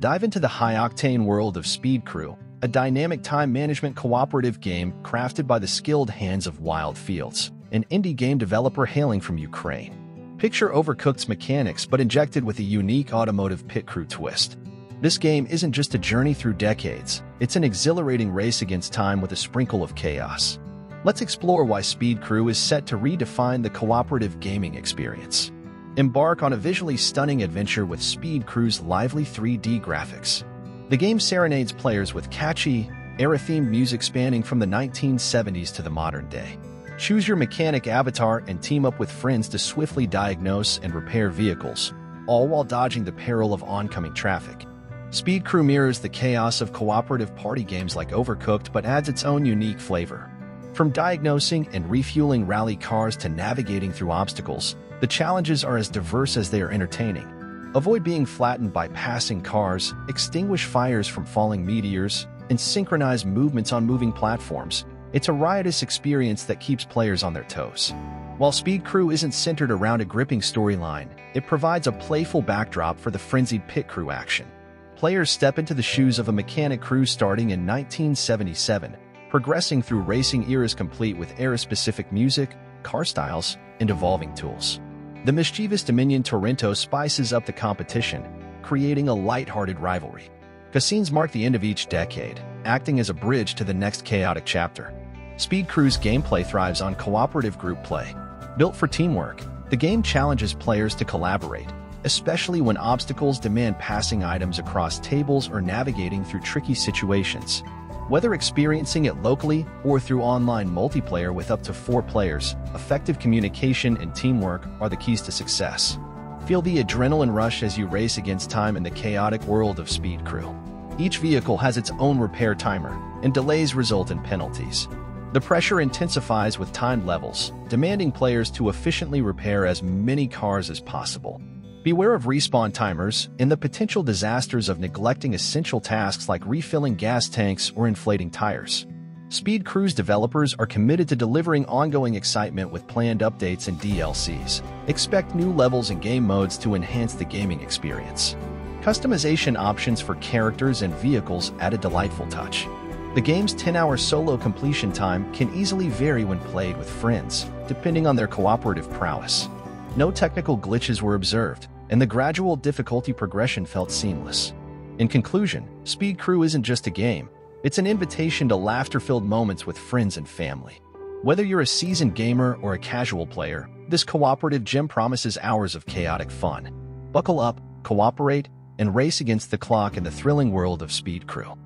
Dive into the high-octane world of Speed Crew, a dynamic time management cooperative game crafted by the skilled hands of Wild Fields, an indie game developer hailing from Ukraine. Picture Overcooked's mechanics but injected with a unique automotive pit crew twist. This game isn't just a journey through decades, it's an exhilarating race against time with a sprinkle of chaos. Let's explore why Speed Crew is set to redefine the cooperative gaming experience. Embark on a visually stunning adventure with Speed Crew's lively 3D graphics. The game serenades players with catchy, era-themed music spanning from the 1970s to the modern day. Choose your mechanic avatar and team up with friends to swiftly diagnose and repair vehicles, all while dodging the peril of oncoming traffic. Speed Crew mirrors the chaos of cooperative party games like Overcooked but adds its own unique flavor. From diagnosing and refueling rally cars to navigating through obstacles, the challenges are as diverse as they are entertaining. Avoid being flattened by passing cars, extinguish fires from falling meteors, and synchronize movements on moving platforms. It's a riotous experience that keeps players on their toes. While Speed Crew isn't centered around a gripping storyline, it provides a playful backdrop for the frenzied pit crew action. Players step into the shoes of a mechanic crew starting in 1977, progressing through racing eras complete with era-specific music, car styles, and evolving tools. The mischievous Dominion Torrento spices up the competition, creating a light-hearted rivalry. Cutscenes mark the end of each decade, acting as a bridge to the next chaotic chapter. Speed Crew's gameplay thrives on cooperative group play. Built for teamwork, the game challenges players to collaborate, especially when obstacles demand passing items across tables or navigating through tricky situations. Whether experiencing it locally or through online multiplayer with up to four players, effective communication and teamwork are the keys to success. Feel the adrenaline rush as you race against time in the chaotic world of Speed Crew. Each vehicle has its own repair timer, and delays result in penalties. The pressure intensifies with timed levels, demanding players to efficiently repair as many cars as possible. Beware of respawn timers and the potential disasters of neglecting essential tasks like refilling gas tanks or inflating tires. Speed Crew's developers are committed to delivering ongoing excitement with planned updates and DLCs. Expect new levels and game modes to enhance the gaming experience. Customization options for characters and vehicles add a delightful touch. The game's 10-hour solo completion time can easily vary when played with friends, depending on their cooperative prowess. No technical glitches were observed, and the gradual difficulty progression felt seamless. In conclusion, Speed Crew isn't just a game, it's an invitation to laughter-filled moments with friends and family. Whether you're a seasoned gamer or a casual player, this cooperative gem promises hours of chaotic fun. Buckle up, cooperate, and race against the clock in the thrilling world of Speed Crew.